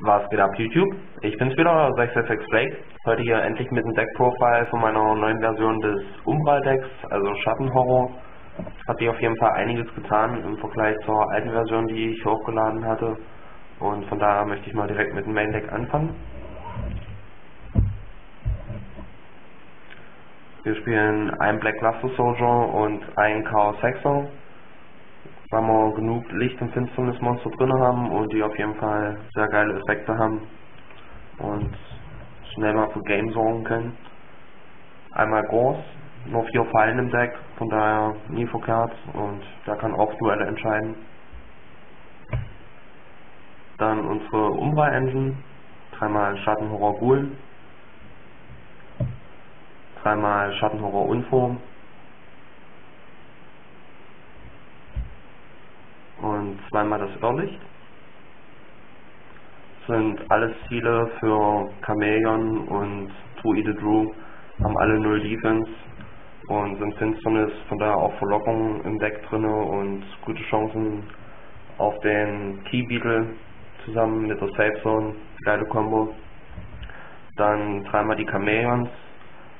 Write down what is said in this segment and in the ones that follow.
Was geht ab YouTube? Ich bin's wieder, 666 Blake. Heute hier endlich mit dem Deck-Profile von meiner neuen Version des Umbral-Decks, also Schattenhorror. Hat sich auf jeden Fall einiges getan im Vergleich zur alten Version, die ich hochgeladen hatte. Und von daher möchte ich mal direkt mit dem Main-Deck anfangen. Wir spielen einen Black Luster Soldier und einen Chaos Hexer weil wir genug Licht- und Finsternismonster drin haben und die auf jeden Fall sehr geile Effekte haben und schnell mal für Game sorgen können. Einmal Gors, nur vier Fallen im Deck, von daher nie verkehrt und da kann auch Duelle entscheiden. Dann unsere Umbra Engine, dreimal Schattenhorror Ghoul, dreimal Schattenhorror Unform, und zweimal das Irrlicht. Sind alles Ziele für Chameleon und Druide Drew, haben alle null Defense und sind Finsternis, von daher auch Verlockungen im Deck drinne und gute Chancen auf den Key Beetle zusammen mit der Safe Zone, geile Combo. Dann dreimal die Chameleons,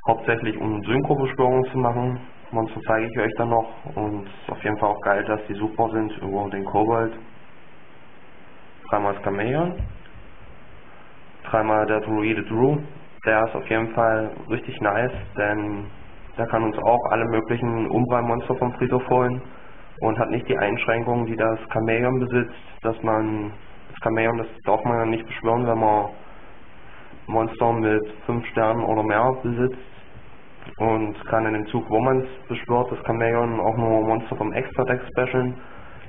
hauptsächlich um Synchro-Beschwörungen zu machen, Monster zeige ich euch dann noch und ist auf jeden Fall auch geil, dass die suchbar sind über den Kobold. Dreimal das Chameleon. Dreimal der Druide Drew. Der ist auf jeden Fall richtig nice, denn der kann uns auch alle möglichen Umbral-Monster vom Friedhof holen und hat nicht die Einschränkungen, die das Chameleon besitzt, dass man das Chameleon, das darf man ja nicht beschwören, wenn man Monster mit 5 Sternen oder mehr besitzt und kann in dem Zug, wo man es beschwört, das Chameleon auch nur Monster vom Extra-Deck specialen.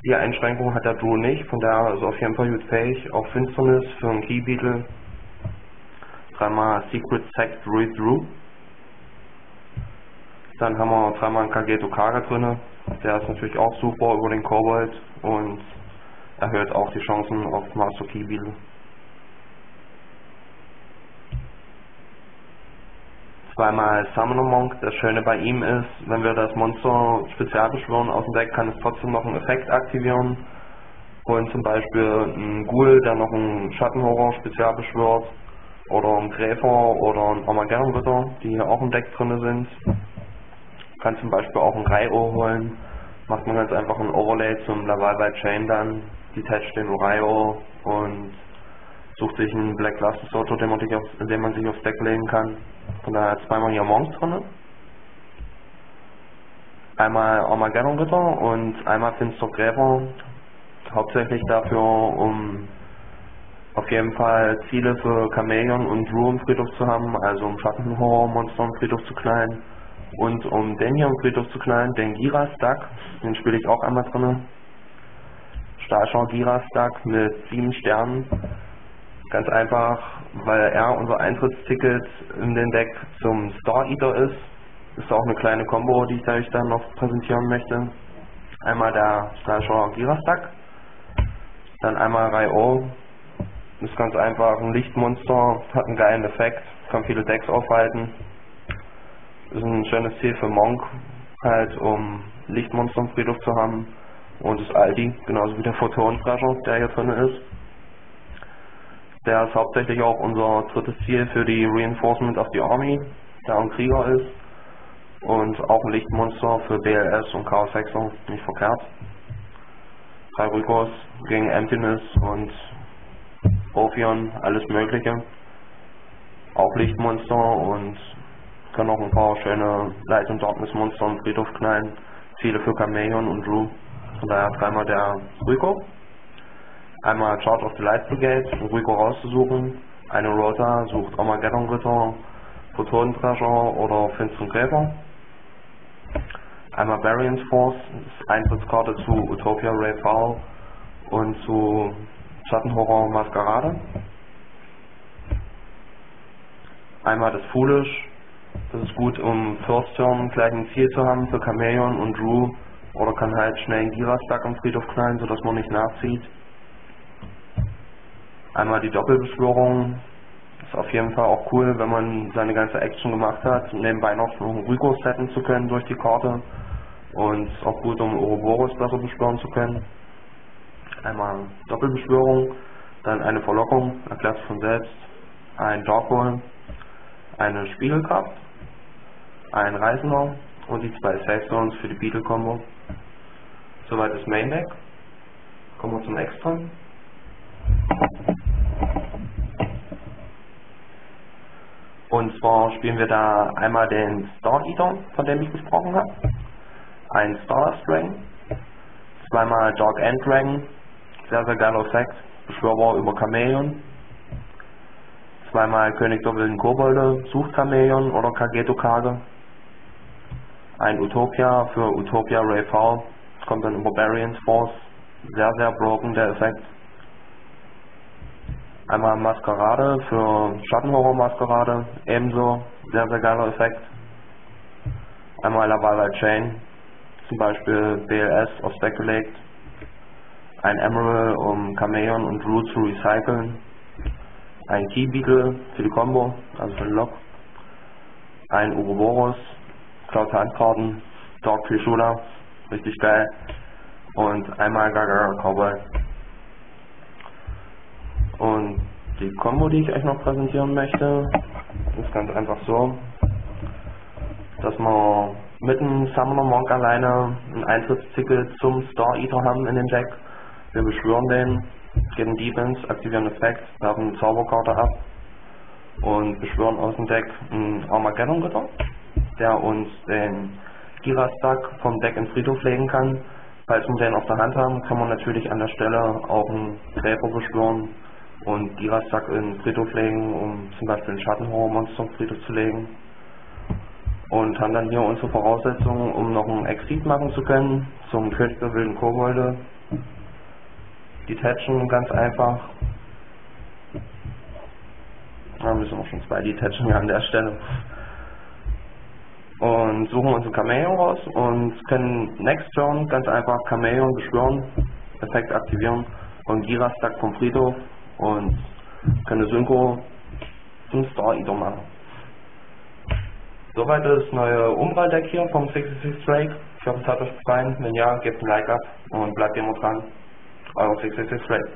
Die Einschränkung hat der Drew nicht, von daher ist auf jeden Fall gut fähig. Auch Finsternis für einen Key Beetle. Dreimal Secret Sect Druid Drew. Dann haben wir dreimal einen Kageto Kaga drinne. Der ist natürlich auch super über den Kobold und erhöht auch die Chancen auf Master Key Beetle. Zweimal Summoner Monk. Das Schöne bei ihm ist, wenn wir das Monster spezial beschwören aus dem Deck, kann es trotzdem noch einen Effekt aktivieren. Holen zum Beispiel einen Ghoul, der noch einen Schattenhorror spezial beschwört. Oder einen Gräfer oder einen Armageddon-Ritter, die hier auch im Deck drin sind. Kann zum Beispiel auch einen Raio holen. Macht man ganz einfach ein Overlay zum Laval by Chain dann. Detach den Raio und sucht sich einen Black Luster Soto, den man sich aufs Deck legen kann. Von daher zweimal hier Monks drin. Einmal Armageddon Ritter und einmal Finster Gräber. Hauptsächlich dafür, um auf jeden Fall Ziele für Chameleon und Drew im Friedhof zu haben, also um Schattenhorror-Monster im Friedhof zu knallen. Und um den hier im Friedhof zu knallen, den Gira-Stack, den spiele ich auch einmal drin. Stahlschau Gira-Stack mit 7 Sternen Ganz einfach, weil er unser Eintrittsticket in den Deck zum Star Eater ist. Ist auch eine kleine Combo, die ich euch dann noch präsentieren möchte. Einmal der Slasher Girastak, dann einmal Rai-O. Ist ganz einfach ein Lichtmonster, hat einen geilen Effekt, kann viele Decks aufhalten. Ist ein schönes Ziel für Monk, halt um Lichtmonster im Friedhof zu haben. Und das Aldi, genauso wie der Photon-Thrasher, der hier drin ist. Der ist hauptsächlich auch unser drittes Ziel für die Reinforcement of the Army, der ein Krieger ist. Und auch ein Lichtmonster für BLS und Chaos Hexer, nicht verkehrt. Drei Rykos gegen Emptiness und Ophion, alles mögliche. Auch Lichtmonster und können auch ein paar schöne Light- und Darkness-Monster im Friedhof knallen. Ziele für Chameleon und Drew. Von daher dreimal der Ryko einmal Charge of the Light Brigade, um Rico rauszusuchen. Eine Rota sucht Armageddon Ritter, Photonentrescher oder Finsteren Gräber. Einmal Variance Force, Eintrittskarte zu Utopia Ray V und zu Schattenhorror Maskerade. Einmal das Foolish, das ist gut, um First Turn gleich ein Ziel zu haben für Chameleon und Drew oder kann halt schnell einen Gira-Stack am Friedhof knallen, sodass man nicht nachzieht. Einmal die Doppelbeschwörung. Ist auf jeden Fall auch cool, wenn man seine ganze Action gemacht hat, nebenbei noch einen Rico setten zu können durch die Karte. Und ist auch gut, um Ouroboros besser beschwören zu können. Einmal Doppelbeschwörung. dann eine Verlockung, erklärt von selbst, ein Darkroll, eine Spiegelkraft, ein Reisender und die zwei Safe Zones für die Beetle Combo. Soweit das Main Deck. Kommen wir zum Extra. Und zwar spielen wir da einmal den Star Eater, von dem ich gesprochen habe, ein Star Dragon, zweimal Dark End Dragon, sehr sehr geiler Effekt, Beschwörer über Chameleon, zweimal König der wilden Kobolde, sucht Chameleon oder Kageto Kage, ein Utopia für Utopia Ray V, kommt dann über Barbarians Force, sehr sehr broken der Effekt, Einmal Maskerade für Schattenhorror Maskerade, ebenso sehr sehr geiler Effekt. Einmal Lavala Chain, zum Beispiel BLS auf Speculate. Ein Emerald, um Chameleon und Root zu recyceln. Ein Key Beagle für die Combo, also für den Lock. Ein Uroboros, Cloud Handkarten, Dog Shooter, richtig geil. Und einmal Gaga Cowboy. Und die Combo, die ich euch noch präsentieren möchte, ist ganz einfach so, dass wir mit dem Summoner Monk alleine ein Eintrittsticket zum Star Eater haben in den Deck. Wir beschwören den, geben Defense, aktivieren Effekt, werfen eine Zauberkarte ab und beschwören aus dem Deck einen Armageddon Ritter, der uns den Gira-Stack vom Deck ins Friedhof legen kann. Falls wir den auf der Hand haben, kann man natürlich an der Stelle auch einen Gräber beschwören und Girasack in Friedhof legen, um zum Beispiel ein Schattenhorror-Monster auf Friedhof zu legen. Und haben dann hier unsere Voraussetzungen, um noch ein Exit machen zu können, zum König der wilden Kobolde. Detachen ganz einfach. Da müssen wir schon zwei Detachen hier an der Stelle. Und suchen uns ein Cameo raus und können Next Turn ganz einfach Cameo beschwören, Effekt aktivieren und Gira-Stack vom Friedhof und können Synchro zum Star Eater machen. Soweit das neue Umbral-Deck hier vom 66 Drake. Ich hoffe, es hat euch gefallen. Wenn ja, gebt ein Like ab und bleibt immer dran. Euer 66 Drake.